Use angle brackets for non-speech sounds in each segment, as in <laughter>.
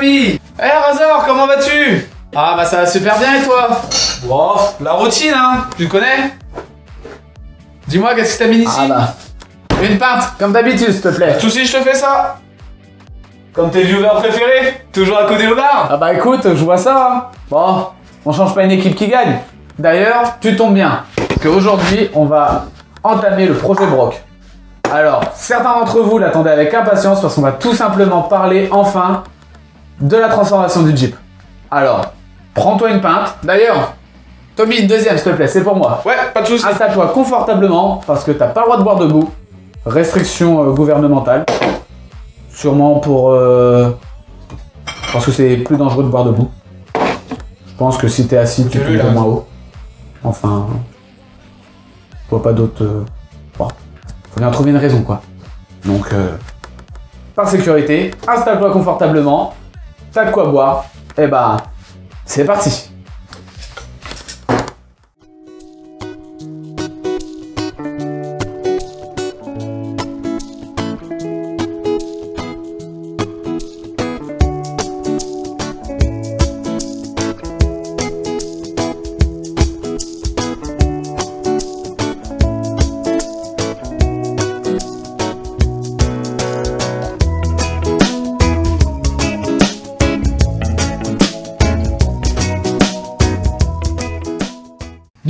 Tommy Eh Razor, comment vas-tu? Ah bah ça va super bien et toi? Bon, la routine hein, tu connais? Dis-moi, qu'est-ce que t'as mis ici Ah bah, Une pinte comme d'habitude, s'il te plaît. Tout si je te fais ça Comme tes viewers préférés Toujours à côté au bar Ah bah écoute, je vois ça. hein. Bon, on change pas une équipe qui gagne. D'ailleurs, tu tombes bien. Parce qu'aujourd'hui, on va entamer le projet Brock. Alors, certains d'entre vous l'attendaient avec impatience parce qu'on va tout simplement parler enfin de la transformation du Jeep. Alors, prends-toi une pinte. D'ailleurs, Tommy, une deuxième, s'il te plaît, c'est pour moi. Ouais, pas de soucis. Installe-toi confortablement parce que t'as pas le droit de boire debout. Restriction euh, gouvernementale. Sûrement pour. euh, parce que c'est plus dangereux de boire debout. Je pense que si t'es assis, tu peux il a au moins haut. Enfin. Je vois pas d'autres. euh, Bon. Faut bien trouver une raison, quoi. Donc, euh, par sécurité, installe-toi confortablement. T'as de quoi boire. Et bah, c'est parti.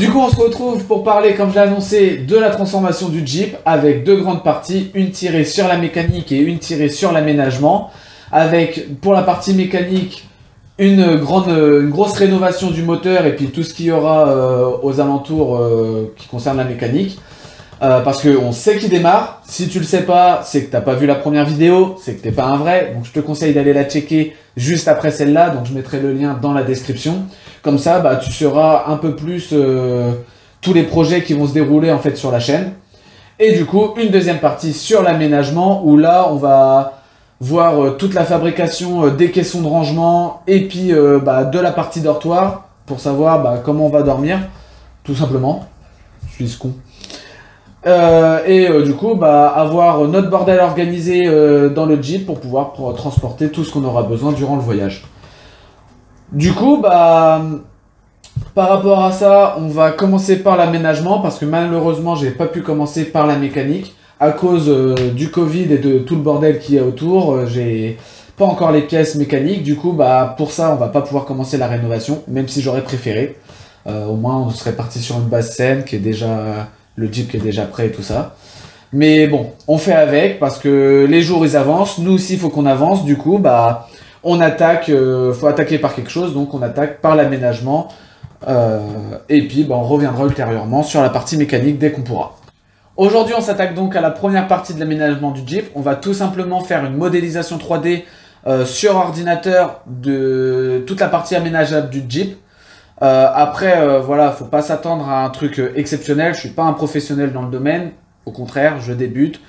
Du coup, on se retrouve pour parler, comme je l'ai annoncé, de la transformation du Jeep avec deux grandes parties, une tirée sur la mécanique et une tirée sur l'aménagement. Avec, pour la partie mécanique, une, grosse rénovation du moteur et puis tout ce qu'il y aura euh, aux alentours euh, qui concerne la mécanique. Euh, parce qu'on sait qu'il démarre. Si tu le sais pas, c'est que t'as pas vu la première vidéo, c'est que t'es pas un vrai. Donc je te conseille d'aller la checker juste après celle-là. Donc je mettrai le lien dans la description. Comme ça, bah, tu sauras un peu plus euh, tous les projets qui vont se dérouler en fait sur la chaîne. Et du coup, une deuxième partie sur l'aménagement où là, on va voir euh, toute la fabrication des caissons de rangement et puis bah, de la partie dortoir pour savoir bah, comment on va dormir, tout simplement. Je suis con. Euh, et euh, du coup, bah, avoir notre bordel organisé euh, dans le Jeep pour pouvoir transporter tout ce qu'on aura besoin durant le voyage. Du coup, bah, par rapport à ça, on va commencer par l'aménagement parce que malheureusement, j'ai pas pu commencer par la mécanique à cause du Covid et de tout le bordel qu'il y a autour. j'ai pas encore les pièces mécaniques. Du coup, bah, pour ça, on va pas pouvoir commencer la rénovation, même si j'aurais préféré. Au moins, on serait parti sur une base saine qui est déjà le Jeep qui est déjà prêt et tout ça. Mais bon, on fait avec parce que les jours ils avancent, nous aussi il faut qu'on avance. Du coup, bah, on attaque, euh, faut attaquer par quelque chose, donc on attaque par l'aménagement. Euh, et puis, bah, on reviendra ultérieurement sur la partie mécanique dès qu'on pourra. Aujourd'hui, on s'attaque donc à la première partie de l'aménagement du Jeep. On va tout simplement faire une modélisation 3D euh, sur ordinateur de toute la partie aménageable du Jeep. Euh, après, euh, voilà, faut pas s'attendre à un truc euh, exceptionnel. Je suis pas un professionnel dans le domaine. Au contraire, je débute.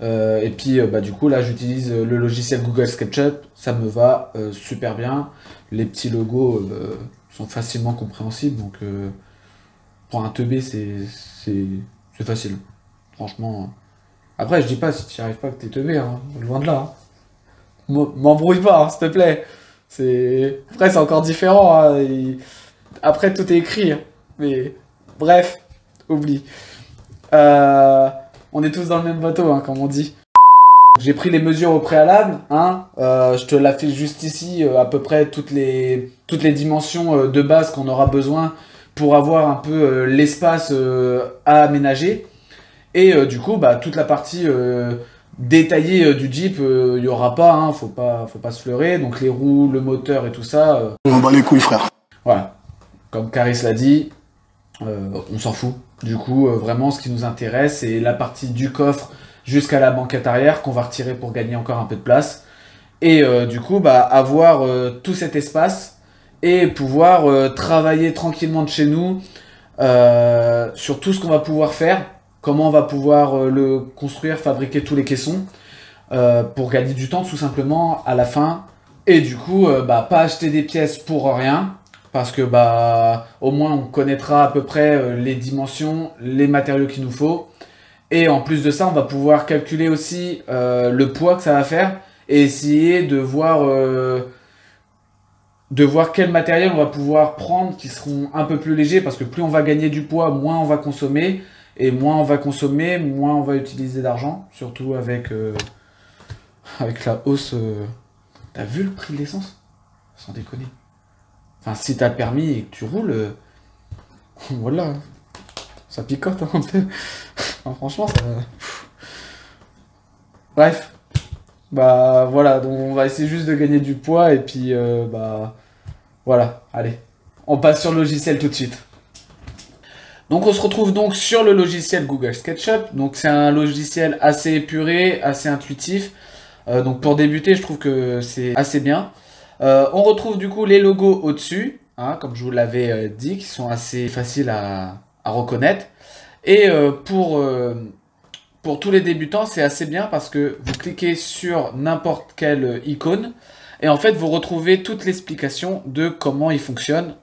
Euh, et puis, euh, bah, du coup, là, j'utilise euh, le logiciel Google SketchUp. Ça me va super bien. Les petits logos euh, sont facilement compréhensibles. Donc, pour un teubé, c'est facile. Franchement. Après, je dis pas si tu n'y arrives pas que t'es teubé. Hein. Loin de là. hein. M'em- M'embrouille pas, hein, s'il te plaît. Après, c'est encore différent. hein. Après, tout est écrit. hein. Mais bref, oublie. Euh, on est tous dans le même bateau, hein, comme on dit. J'ai pris les mesures au préalable. Hein. Euh, je te la fais juste ici, euh, à peu près toutes les, toutes les dimensions de base qu'on aura besoin pour avoir un peu l'espace à aménager. Et du coup, bah, toute la partie détaillée du Jeep, il y aura pas, hein, faut pas, faut pas se fleurer. Donc les roues, le moteur et tout ça, On bat les couilles, frère. voilà. Comme Caris l'a dit, euh, on s'en fout. Du coup, euh, vraiment, ce qui nous intéresse, c'est la partie du coffre jusqu'à la banquette arrière qu'on va retirer pour gagner encore un peu de place. Et euh, du coup, bah, avoir tout cet espace et pouvoir travailler tranquillement de chez nous sur tout ce qu'on va pouvoir faire, comment on va pouvoir le construire, fabriquer tous les caissons, pour gagner du temps tout simplement à la fin. Et du coup, bah, pas acheter des pièces pour rien, parce que bah au moins on connaîtra à peu près euh, les dimensions, les matériaux qu'il nous faut. Et en plus de ça, on va pouvoir calculer aussi euh, le poids que ça va faire et essayer de voir euh, de voir quel matériel on va pouvoir prendre qui seront un peu plus légers parce que plus on va gagner du poids, moins on va consommer. Et moins on va consommer, moins on va utiliser d'argent. Surtout avec, avec la hausse. T'as vu le prix de l'essence? Sans déconner. Si t'as permis et que tu roules, euh, <laughs> voilà. Ça picote un peu. <laughs> franchement, ça. Bref. Bah voilà, on va essayer juste de gagner du poids et puis bah voilà, allez. On passe sur le logiciel tout de suite. Donc on se retrouve donc sur le logiciel Google SketchUp. Donc c'est un logiciel assez épuré, assez intuitif. Euh, donc pour débuter, je trouve que c'est assez bien. Euh, on retrouve du coup les logos au-dessus, hein, comme je vous l'avais euh, dit, qui sont assez faciles à, reconnaître. Et pour, pour tous les débutants, c'est assez bien parce que vous cliquez sur n'importe quelle icône et en fait vous retrouvez toute l'explication de comment il fonctionne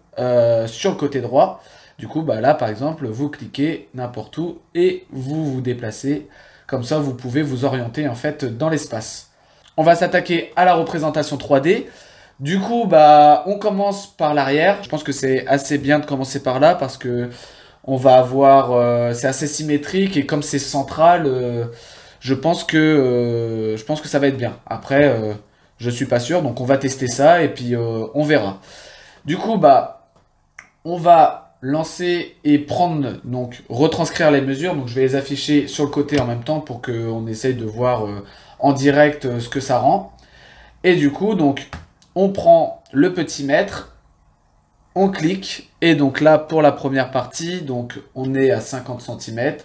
sur le côté droit. Du coup, bah là, par exemple, vous cliquez n'importe où et vous vous déplacez. Comme ça, vous pouvez vous orienter en fait dans l'espace. On va s'attaquer à la représentation 3D. Du coup, bah, on commence par l'arrière. Je pense que c'est assez bien de commencer par là parce que on va avoir, euh, c'est assez symétrique et comme c'est central, euh, je pense que euh, je pense que ça va être bien. Après, je suis pas sûr, donc on va tester ça et puis on verra. Du coup, bah, on va lancer et prendre, donc retranscrire les mesures. Donc je vais les afficher sur le côté en même temps pour qu'on essaye de voir en direct ce que ça rend. Et du coup, donc on prend le petit mètre, on clique, et donc là pour la première partie, donc on est à 50 cm.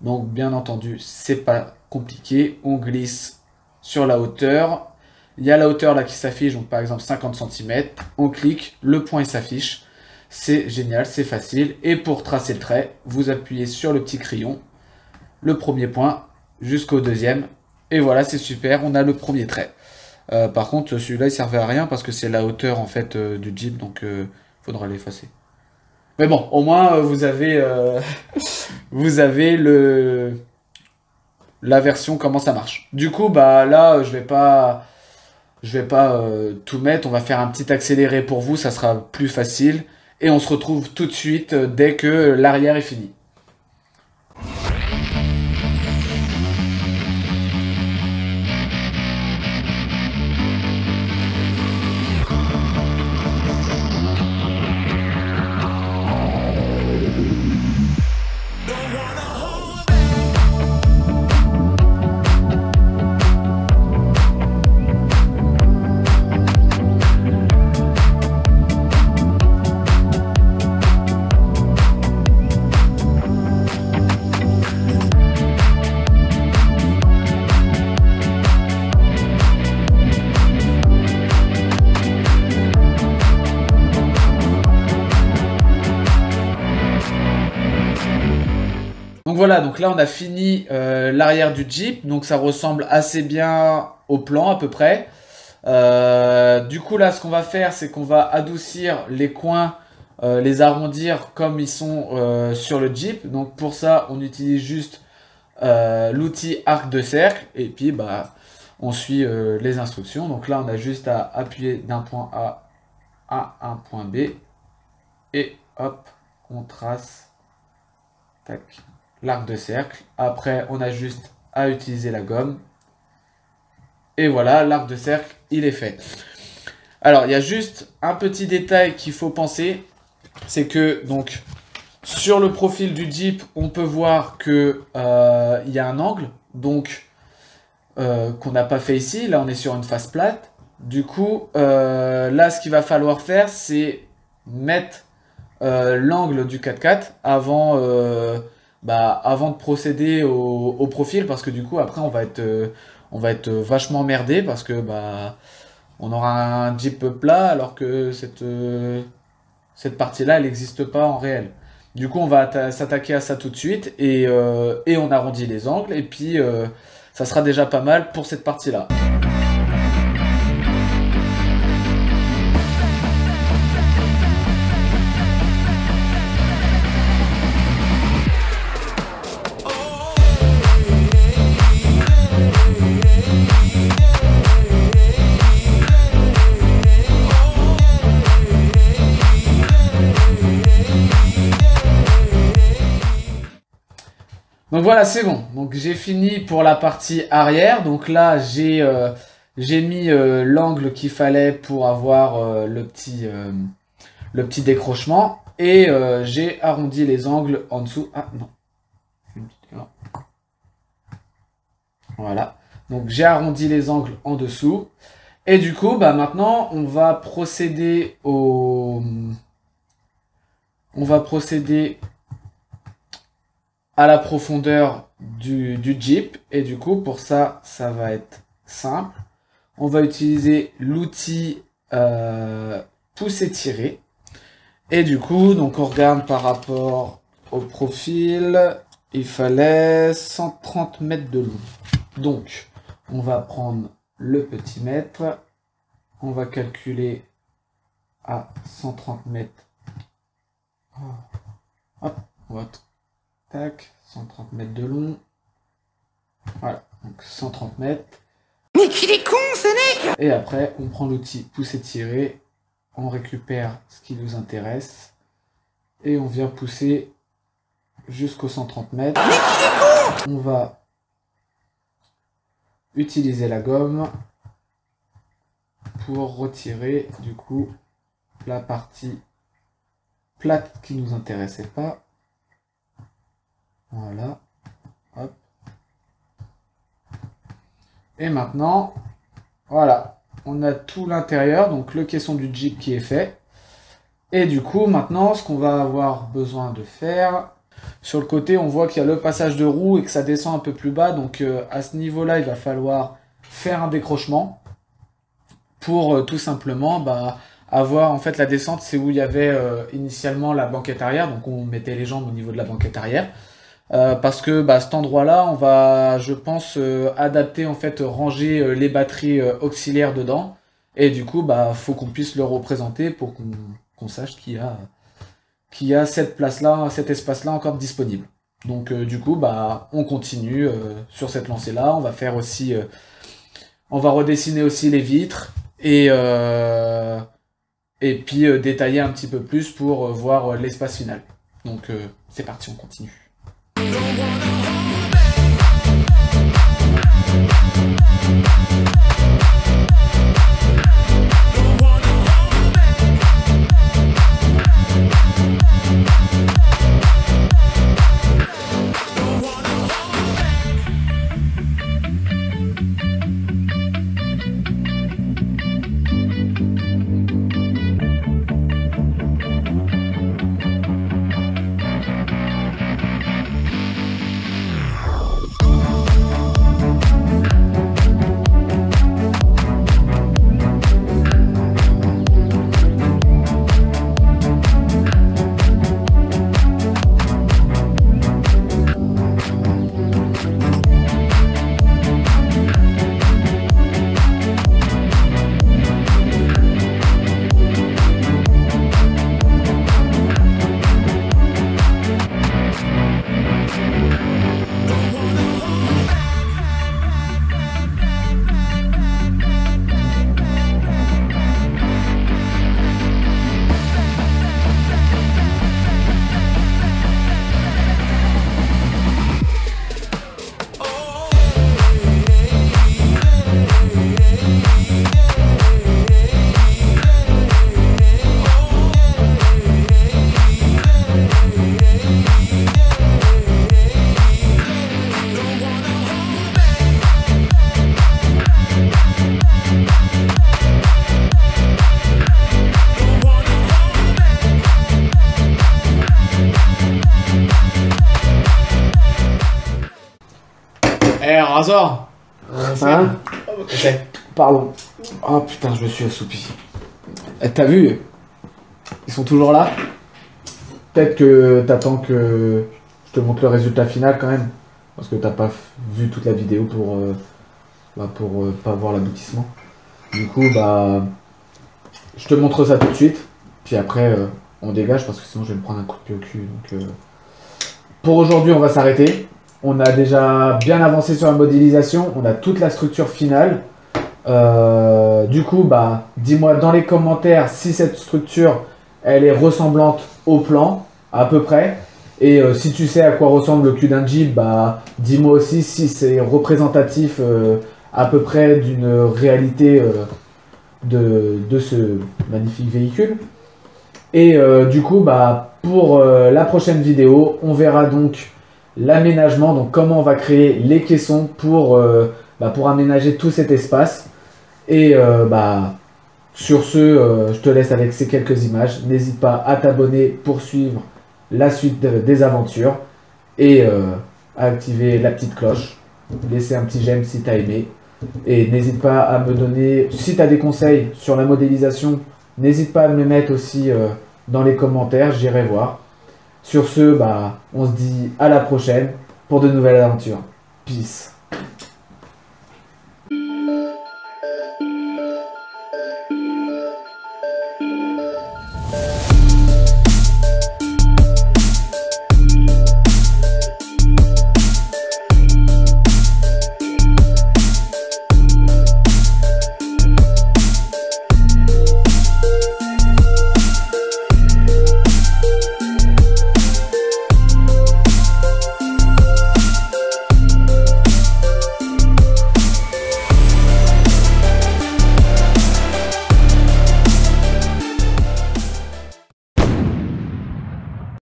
Donc bien entendu, c'est pas compliqué. On glisse sur la hauteur. Il y a la hauteur là qui s'affiche, donc par exemple 50 cm. On clique, le point s'affiche. C'est génial, c'est facile. Et pour tracer le trait, vous appuyez sur le petit crayon, le premier point jusqu'au deuxième. Et voilà, c'est super, on a le premier trait. Euh, par contre, celui-là, il servait à rien parce que c'est la hauteur en fait euh, du Jeep, donc il euh, faudra l'effacer. Mais bon, au moins vous avez <laughs> vous avez le la version comment ça marche. Du coup, bah là, je vais pas je vais pas tout mettre, on va faire un petit accéléré pour vous, ça sera plus facile et on se retrouve tout de suite dès que l'arrière est fini. Voilà, donc là on a fini euh, l'arrière du Jeep, donc ça ressemble assez bien au plan à peu près. Euh, du coup là ce qu'on va faire c'est qu'on va adoucir les coins, euh, les arrondir comme ils sont sur le Jeep. Donc pour ça on utilise juste l'outil arc de cercle et puis bah on suit les instructions. Donc là on a juste à appuyer d'un point A à un point B et hop on trace. Tac l'arc de cercle. Après, on a juste à utiliser la gomme. Et voilà, l'arc de cercle, il est fait. Alors, il y a juste un petit détail qu'il faut penser. C'est que, donc, sur le profil du Jeep, on peut voir que euh, y a un angle. Donc, euh, qu'on n'a pas fait ici. Là, on est sur une face plate. Du coup, euh, là, ce qu'il va falloir faire, c'est mettre l'angle du 4x4 avant bah, avant de procéder au, profil, parce que du coup, après, on va être, euh, on va être vachement emmerdé, parce que bah, on aura un Jeep plat, alors que cette, euh, cette partie-là, elle n'existe pas en réel. Du coup, on va s'attaquer à ça tout de suite, et, euh, et, on arrondit les angles, et puis ça sera déjà pas mal pour cette partie-là. Donc voilà, c'est bon. Donc j'ai fini pour la partie arrière. Donc là, j'ai euh, mis euh, l'angle qu'il fallait pour avoir euh, le, petit, le petit décrochement. Et j'ai arrondi les angles en dessous. Ah non. Voilà. Donc j'ai arrondi les angles en dessous. Et du coup, bah maintenant, on va procéder au... On va procéder à la profondeur du, Jeep. Et du coup, pour ça, ça va être simple. On va utiliser l'outil euh, pousser tirer. Et du coup, donc on regarde par rapport au profil, il fallait 130 mètres de long. Donc, on va prendre le petit mètre. On va calculer à 130 mètres. Hop, on va 130 mètres de long. Voilà, donc 130 mètres. Mais qu'il est con, ce Et après, on prend l'outil pousser-tirer. On récupère ce qui nous intéresse. Et on vient pousser jusqu'aux 130 mètres. On va utiliser la gomme pour retirer du coup la partie plate qui nous intéressait pas. Voilà. Hop. Et maintenant, voilà. On a tout l'intérieur, donc le caisson du Jeep qui est fait. Et du coup, maintenant, ce qu'on va avoir besoin de faire, sur le côté, on voit qu'il y a le passage de roue et que ça descend un peu plus bas. Donc euh, à ce niveau-là, il va falloir faire un décrochement pour euh, tout simplement bah, avoir en fait la descente, c'est où il y avait euh, initialement la banquette arrière. Donc on mettait les jambes au niveau de la banquette arrière. Parce que bah, cet endroit-là, on va, je pense, adapter en fait, ranger les batteries auxiliaires dedans. Et du coup, bah, faut qu'on puisse le représenter pour qu'on sache qu'il y a qui a cette place-là, cet espace-là encore disponible. Donc euh, du coup, bah, on continue euh, sur cette lancée-là. On va faire aussi, euh, on va redessiner aussi les vitres et et puis détailler un petit peu plus pour voir l'espace final. Donc c'est parti, on continue. Don't wanna hold back. Razor Hein Pardon. Oh putain, je me suis assoupi. Eh, t'as vu? Ils sont toujours là Peut-être que t'attends que je te montre le résultat final quand même. Parce que t'as pas vu toute la vidéo pour, euh, bah, pour euh, pas voir l'aboutissement. Du coup, bah, je te montre ça tout de suite. Puis après, euh, on dégage parce que sinon je vais me prendre un coup de pied au cul. Donc, pour aujourd'hui, on va s'arrêter. On a déjà bien avancé sur la modélisation, on a toute la structure finale. Euh, du coup, bah, dis-moi dans les commentaires si cette structure elle est ressemblante au plan, à peu près. Et euh, si tu sais à quoi ressemble le cul d'un Jeep, bah dis-moi aussi si c'est représentatif euh, à peu près d'une réalité de, ce magnifique véhicule. Et du coup, bah, pour la prochaine vidéo, on verra donc l'aménagement, donc comment on va créer les caissons pour, euh, bah, pour aménager tout cet espace. Et euh, bah, sur ce, euh, je te laisse avec ces quelques images. N'hésite pas à t'abonner pour suivre la suite de- des aventures et à activer la petite cloche. Laisser un petit j'aime si tu as aimé. Et n'hésite pas à me donner, si tu as des conseils sur la modélisation, n'hésite pas à me les mettre aussi dans les commentaires, j'irai voir. Sur ce, bah, on se dit à la prochaine pour de nouvelles aventures. Peace.